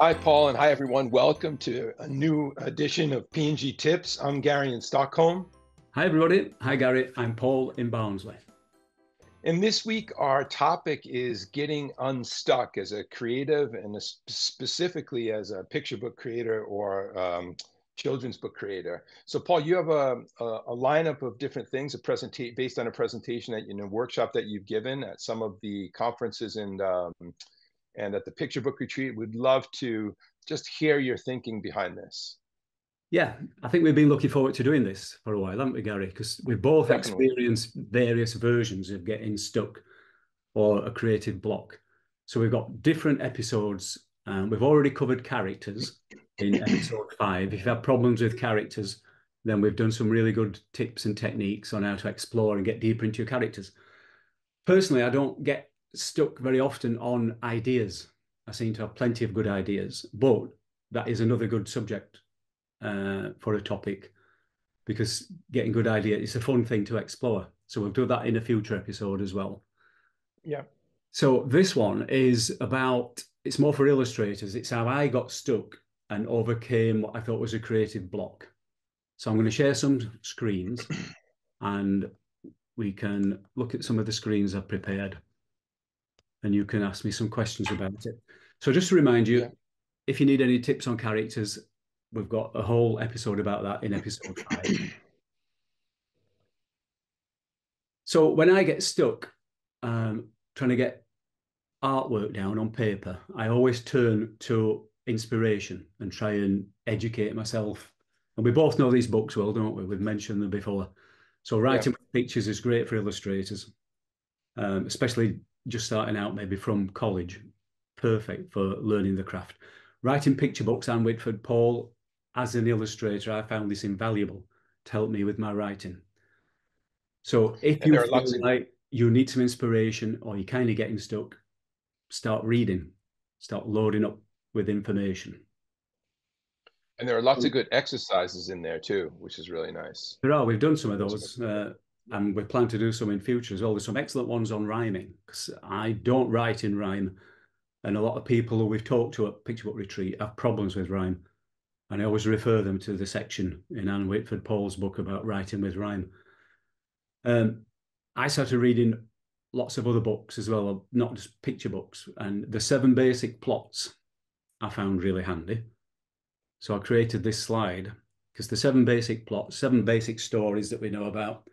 Hi, Paul, and hi, everyone. Welcome to a new edition of P&G Tips. I'm Gary in Stockholm. Hi, everybody. Hi, Gary. I'm Paul in Barnsley. And this week, our topic is getting unstuck as a creative and a specifically as a picture book creator or um, children's book creator. So, Paul, you have a, a, a lineup of different things, a presentation based on a presentation that you know workshop that you've given at some of the conferences and um, and at the picture book retreat. We'd love to just hear your thinking behind this. Yeah, I think we've been looking forward to doing this for a while, haven't we, Gary? Because we've both Definitely. experienced various versions of getting stuck or a creative block. So we've got different episodes. Um, we've already covered characters in episode five. If you have problems with characters, then we've done some really good tips and techniques on how to explore and get deeper into your characters. Personally, I don't get stuck very often on ideas. I seem to have plenty of good ideas, but that is another good subject uh, for a topic because getting good ideas is a fun thing to explore. So we'll do that in a future episode as well. Yeah. So this one is about, it's more for illustrators. It's how I got stuck and overcame what I thought was a creative block. So I'm going to share some screens and we can look at some of the screens I've prepared and you can ask me some questions about it. So just to remind you, yeah. if you need any tips on characters, we've got a whole episode about that in episode five. so when I get stuck um, trying to get artwork down on paper, I always turn to inspiration and try and educate myself. And we both know these books well, don't we? We've mentioned them before. So writing yeah. pictures is great for illustrators, um, especially just starting out maybe from college, perfect for learning the craft. Writing picture books, Ann Whitford, Paul, as an illustrator, I found this invaluable to help me with my writing. So if and you feel of... like you need some inspiration or you're kind of getting stuck, start reading, start loading up with information. And there are lots of good exercises in there too, which is really nice. There are. We've done some of those. Uh, and we plan to do some in future as well. There's some excellent ones on rhyming because I don't write in rhyme, and a lot of people who we've talked to at Picture Book Retreat have problems with rhyme, and I always refer them to the section in Ann Whitford Paul's book about writing with rhyme. Um, I started reading lots of other books as well, not just picture books, and the seven basic plots I found really handy. So I created this slide because the seven basic plots, seven basic stories that we know about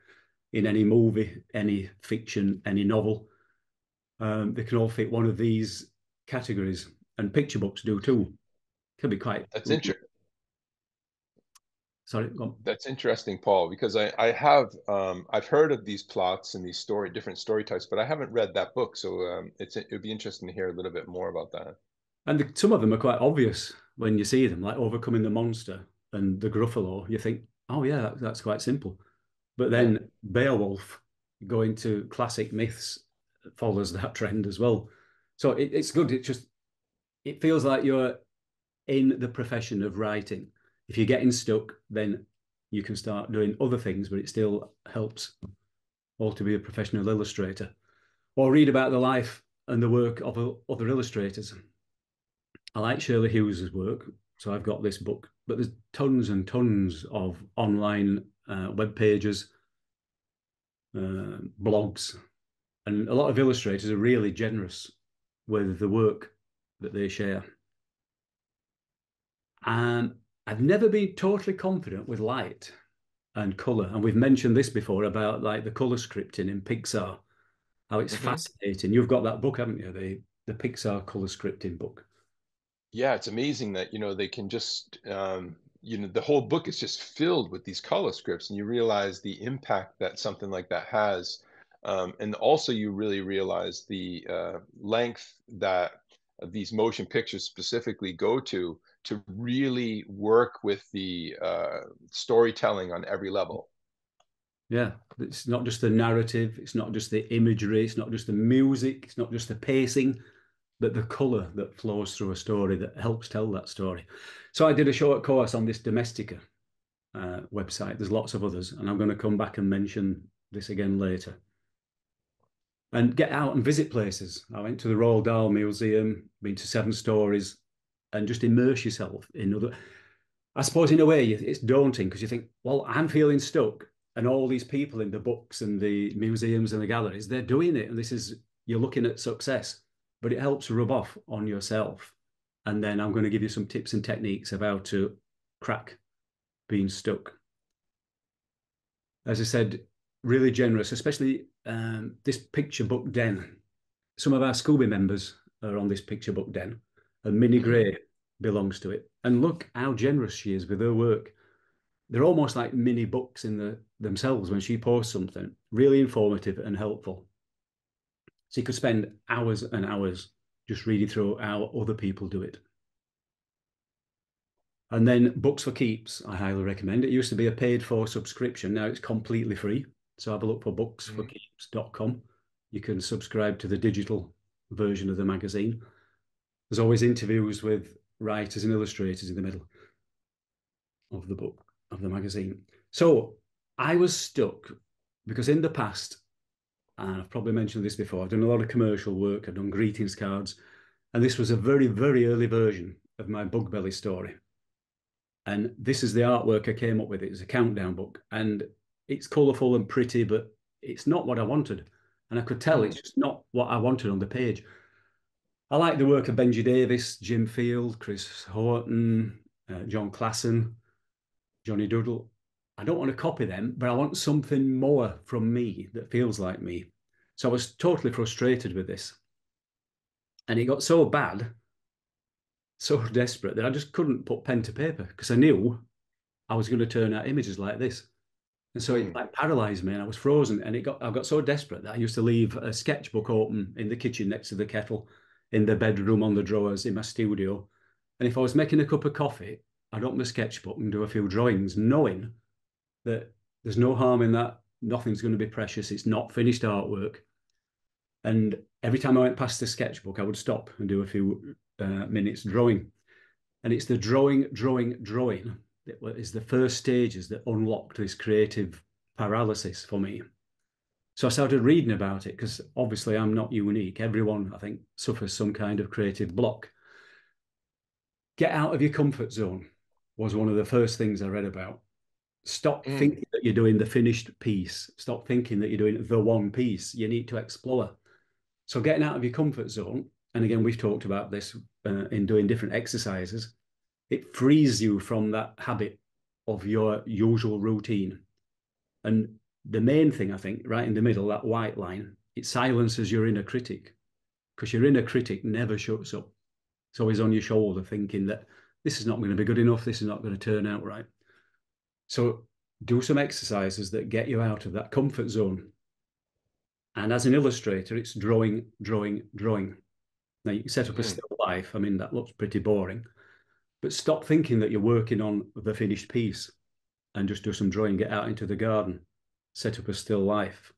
in any movie, any fiction, any novel. Um, they can all fit one of these categories, and picture books do too. Can be quite. That's interesting. Sorry, that's interesting, Paul, because I I have um, I've heard of these plots and these story different story types, but I haven't read that book, so um, it's it would be interesting to hear a little bit more about that. And the, some of them are quite obvious when you see them, like overcoming the monster and the Gruffalo. You think, oh yeah, that, that's quite simple. But then Beowulf going to classic myths follows that trend as well. So it, it's good. It just it feels like you're in the profession of writing. If you're getting stuck, then you can start doing other things, but it still helps all to be a professional illustrator. Or read about the life and the work of other illustrators. I like Shirley Hughes's work, so I've got this book, but there's tons and tons of online web pages, uh, blogs, and a lot of illustrators are really generous with the work that they share. And I've never been totally confident with light and color. And we've mentioned this before about like the color scripting in Pixar, how it's mm-hmm. fascinating. You've got that book, haven't you? The the Pixar color scripting book. Yeah, it's amazing that you know they can just um, you know the whole book is just filled with these color scripts and you realize the impact that something like that has um, and also you really realize the uh, length that these motion pictures specifically go to to really work with the uh, storytelling on every level. Yeah it's not just the narrative it's not just the imagery it's not just the music it's not just the pacing but the color that flows through a story that helps tell that story. So I did a short course on this Domestika uh, website. There's lots of others, and I'm going to come back and mention this again later. And get out and visit places. I went to the Roald Dahl Museum, been to Seven Stories, and just immerse yourself in other. I suppose in a way it's daunting because you think, well, I'm feeling stuck, and all these people in the books and the museums and the galleries, they're doing it, and this is you're looking at success, but it helps rub off on yourself. And then I'm going to give you some tips and techniques of how to crack being stuck. As I said, really generous, especially um, this picture book den. Some of our SCBWI members are on this picture book den, and Mini mm-hmm. Grey belongs to it. And look how generous she is with her work. They're almost like mini books in the, themselves when she posts something really informative and helpful. So you could spend hours and hours just reading through how other people do it. And then Books for Keeps, I highly recommend. It used to be a paid for subscription. Now it's completely free. So have a look for mm-hmm. booksforkeeps.com. You can subscribe to the digital version of the magazine. There's always interviews with writers and illustrators in the middle of the book, of the magazine. So I was stuck because in the past, and I've probably mentioned this before, I've done a lot of commercial work, I've done greetings cards, and this was a very, very early version of my Bug Belly story. And this is the artwork I came up with. It's a countdown book, and it's colourful and pretty, but it's not what I wanted. And I could tell it's mm. just not what I wanted on the page. I like the work of Benji Davies, Jim Field, Chris Haughton, uh, Jon Klassen, Jonny Duddle. I don't want to copy them, but I want something more from me that feels like me. So I was totally frustrated with this. And it got so bad, so desperate that I just couldn't put pen to paper because I knew I was going to turn out images like this. And so it hmm. like paralyzed me and I was frozen. And it got I got so desperate that I used to leave a sketchbook open in the kitchen next to the kettle, in the bedroom on the drawers in my studio. And if I was making a cup of coffee, I'd open the sketchbook and do a few drawings, knowing that there's no harm in that. Nothing's going to be precious. It's not finished artwork. And every time I went past the sketchbook, I would stop and do a few uh, minutes drawing. And it's the drawing, drawing, drawing that is the first stages that unlocked this creative paralysis for me. So I started reading about it because obviously I'm not unique. Everyone, I think, suffers some kind of creative block. Get out of your comfort zone was one of the first things I read about. Stop mm. thinking that you're doing the finished piece. Stop thinking that you're doing the one piece. You need to explore. So getting out of your comfort zone, and again, we've talked about this uh, in doing different exercises, it frees you from that habit of your usual routine. And the main thing, I think, right in the middle, that white line, it silences your inner critic because your inner critic never shuts up. It's always on your shoulder thinking that this is not going to be good enough, this is not going to turn out right. So do some exercises that get you out of that comfort zone and as an illustrator, it's drawing, drawing, drawing. Now you can set up a hmm. still life. I mean, that looks pretty boring, but stop thinking that you're working on the finished piece and just do some drawing, get out into the garden, set up a still life.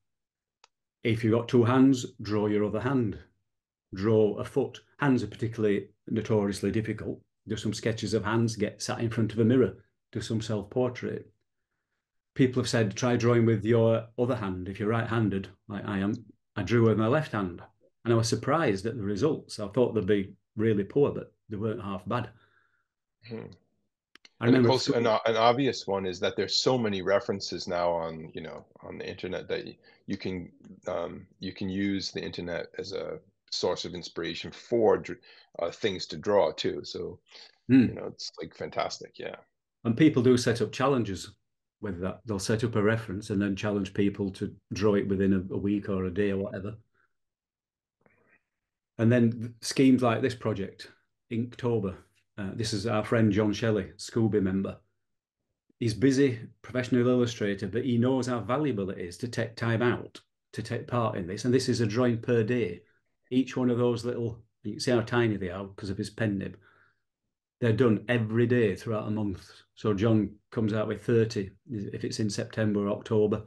If you've got two hands, draw your other hand. Draw a foot. Hands are particularly notoriously difficult. Do some sketches of hands, get sat in front of a mirror, do some self-portrait. People have said try drawing with your other hand. If you're right-handed like i am i drew with my left hand. And i was surprised at the results. I thought they'd be really poor but they weren't half bad. Hmm. I and also an, an obvious one is that there's so many references now on you know on the internet that you, you can um, you can use the internet as a source of inspiration for uh, things to draw too. So mm. you know it's like fantastic. Yeah and people do set up challenges whether that they'll set up a reference and then challenge people to draw it within a, a week or a day or whatever. And then schemes like this project, Inktober. Uh, this is our friend John Shelley, SCBWI member. He's busy professional illustrator, but he knows how valuable it is to take time out to take part in this. And this is a drawing per day. Each one of those little, you can see how tiny they are because of his pen nib they're done every day throughout a month. So John comes out with 30, if it's in September or October,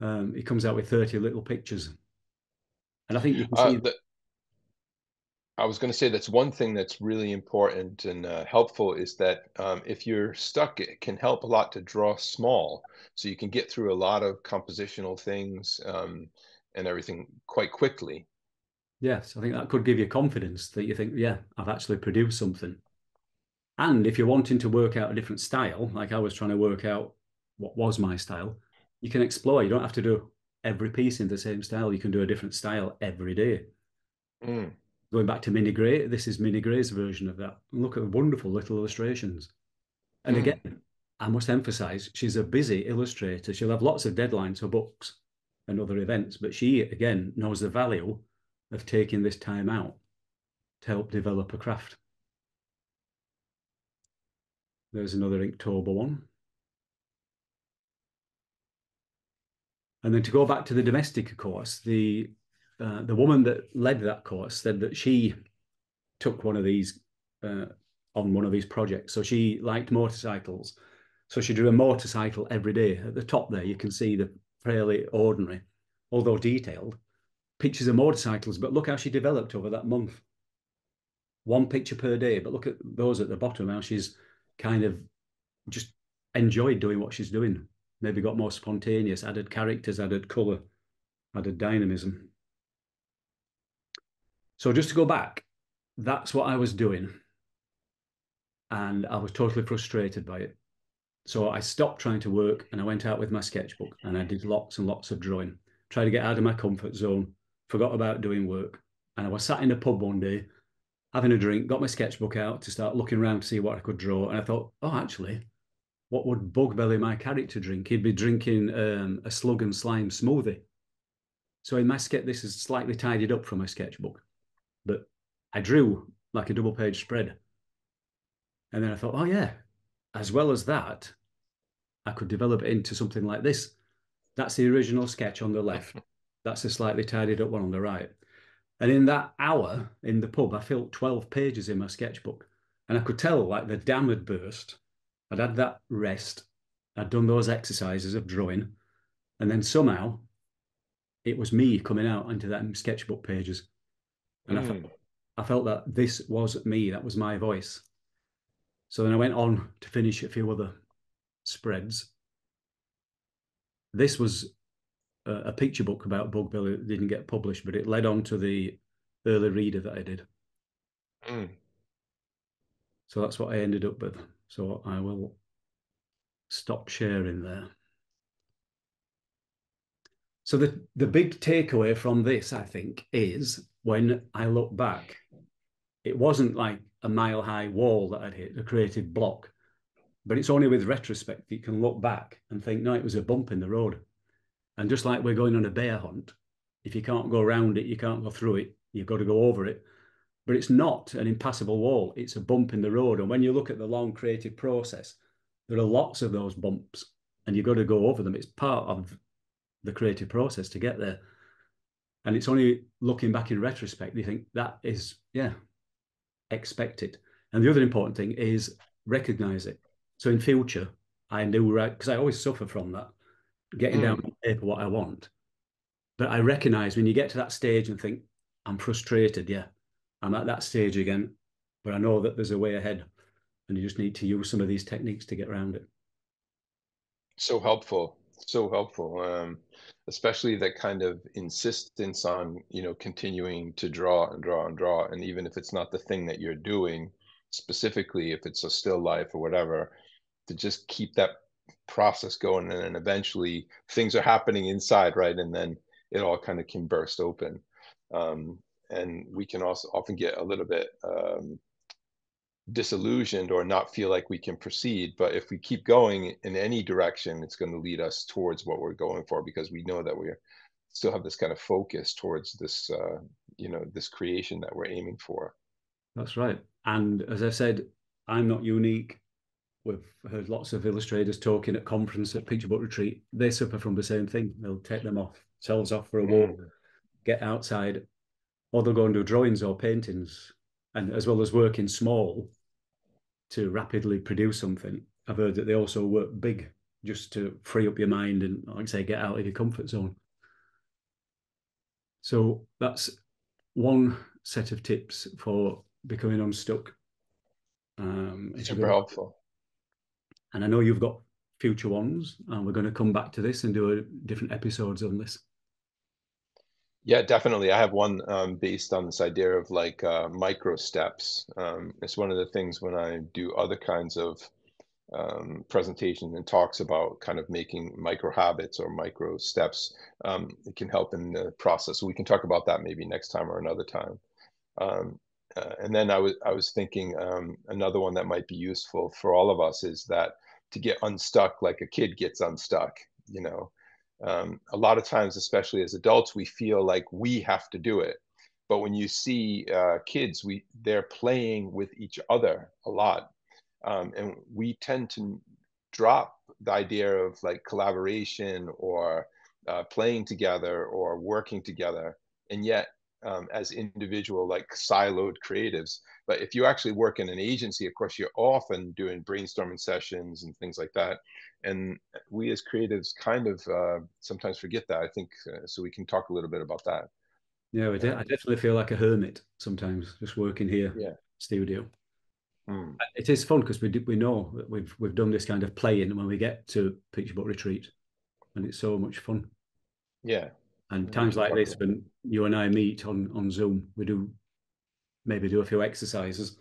um, he comes out with 30 little pictures. And I think you can uh, see. Uh, the, I was going to say that's one thing that's really important and uh, helpful is that um, if you're stuck, it can help a lot to draw small. So you can get through a lot of compositional things um, and everything quite quickly. Yes, I think that could give you confidence that you think, yeah, I've actually produced something. And if you're wanting to work out a different style, like I was trying to work out what was my style, you can explore. You don't have to do every piece in the same style. You can do a different style every day. Mm. Going back to Mini Grey, this is Mini Grey's version of that. Look at the wonderful little illustrations. And mm. again, I must emphasize, she's a busy illustrator. She'll have lots of deadlines for books and other events, but she, again, knows the value of taking this time out to help develop a craft. There's another Inktober one. And then to go back to the domestic course, the uh, the woman that led that course said that she took one of these uh, on one of these projects. So she liked motorcycles. So she drew a motorcycle every day. At the top there, you can see the fairly ordinary, although detailed, pictures of motorcycles. But look how she developed over that month. One picture per day. But look at those at the bottom, how she's kind of just enjoyed doing what she's doing. Maybe got more spontaneous, added characters, added colour, added dynamism. So just to go back, that's what I was doing. And I was totally frustrated by it. So I stopped trying to work and I went out with my sketchbook and I did lots and lots of drawing, tried to get out of my comfort zone, forgot about doing work. And I was sat in a pub one day having a drink, got my sketchbook out to start looking around to see what I could draw. And I thought, oh, actually, what would Bugbelly, my character, drink? He'd be drinking um, a slug and slime smoothie. So in my sketch, this is slightly tidied up from my sketchbook, but I drew like a double page spread. And then I thought, oh, yeah, as well as that, I could develop it into something like this. That's the original sketch on the left. That's a slightly tidied up one on the right. And in that hour in the pub, I filled 12 pages in my sketchbook. And I could tell like the dam had burst. I'd had that rest. I'd done those exercises of drawing. And then somehow it was me coming out into that sketchbook pages. And mm. I, felt, hmm. I felt that this was me, that was my voice. So then I went on to finish a few other spreads. This was a picture book about Bugbelly that didn't get published, but it led on to the early reader that I did. Mm. So that's what I ended up with. So I will stop sharing there. So the, the big takeaway from this, I think, is when I look back, it wasn't like a mile high wall that I'd hit, a creative block. But it's only with retrospect that you can look back and think, no, it was a bump in the road. And just like we're going on a bear hunt, if you can't go around it, you can't go through it, you've got to go over it. But it's not an impassable wall, it's a bump in the road. And when you look at the long creative process, there are lots of those bumps and you've got to go over them. It's part of the creative process to get there. And it's only looking back in retrospect, you think that is, yeah, expected. And the other important thing is recognize it. So in future, I knew right because I always suffer from that getting mm. down paper what I want. But I recognize when you get to that stage and think, I'm frustrated, yeah, I'm at that stage again, but I know that there's a way ahead and you just need to use some of these techniques to get around it. So helpful, so helpful. Um, especially that kind of insistence on, you know, continuing to draw and draw and draw. And even if it's not the thing that you're doing, specifically if it's a still life or whatever, to just keep that process going and then eventually things are happening inside right? And then it all kind of can burst open. Um, and we can also often get a little bit um, disillusioned or not feel like we can proceed. But if we keep going in any direction it's going to lead us towards what we're going for because we know that we still have this kind of focus towards this uh, you know this creation that we're aiming for. That's right. And as i said i'm not unique we've heard lots of illustrators talking at conference at picture book retreat they suffer from the same thing. They'll take them off themselves off for a walk mm. get outside or they'll go and do drawings or paintings and as well as working small to rapidly produce something. I've heard that they also work big just to free up your mind and like I say get out of your comfort zone. So that's one set of tips for becoming unstuck. Um, super helpful and I know you've got future ones, and we're going to come back to this and do a, different episodes on this. Yeah, definitely. I have one um, based on this idea of like uh, micro steps. Um, it's one of the things when I do other kinds of um, presentation and talks about kind of making micro habits or micro steps. Um, it can help in the process. So we can talk about that maybe next time or another time. Uh, and then I was I was thinking um, another one that might be useful for all of us is that to get unstuck like a kid gets unstuck. You know, um, a lot of times, especially as adults, we feel like we have to do it. But when you see uh, kids, we they're playing with each other a lot, um, and we tend to drop the idea of like collaboration or uh, playing together or working together, and yet um, as individual like siloed creatives. But if you actually work in an agency of course you're often doing brainstorming sessions and things like that. And we as creatives kind of uh, sometimes forget that i think uh, so we can talk a little bit about that. Yeah I, de- I definitely feel like a hermit sometimes just working here. Yeah. Studio mm. it is fun because we we know that we've we've done this kind of playing when we get to picture book retreat and it's so much fun. Yeah and times like this, when you and I meet on on Zoom, we do maybe do a few exercises,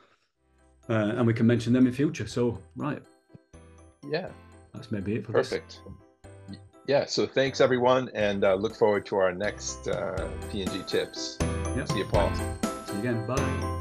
uh, and we can mention them in future. So right, yeah, that's maybe it for perfect. This. Yeah, so thanks everyone, and uh, look forward to our next uh, PNG tips. Yeah. See you, Paul. See you again. Bye.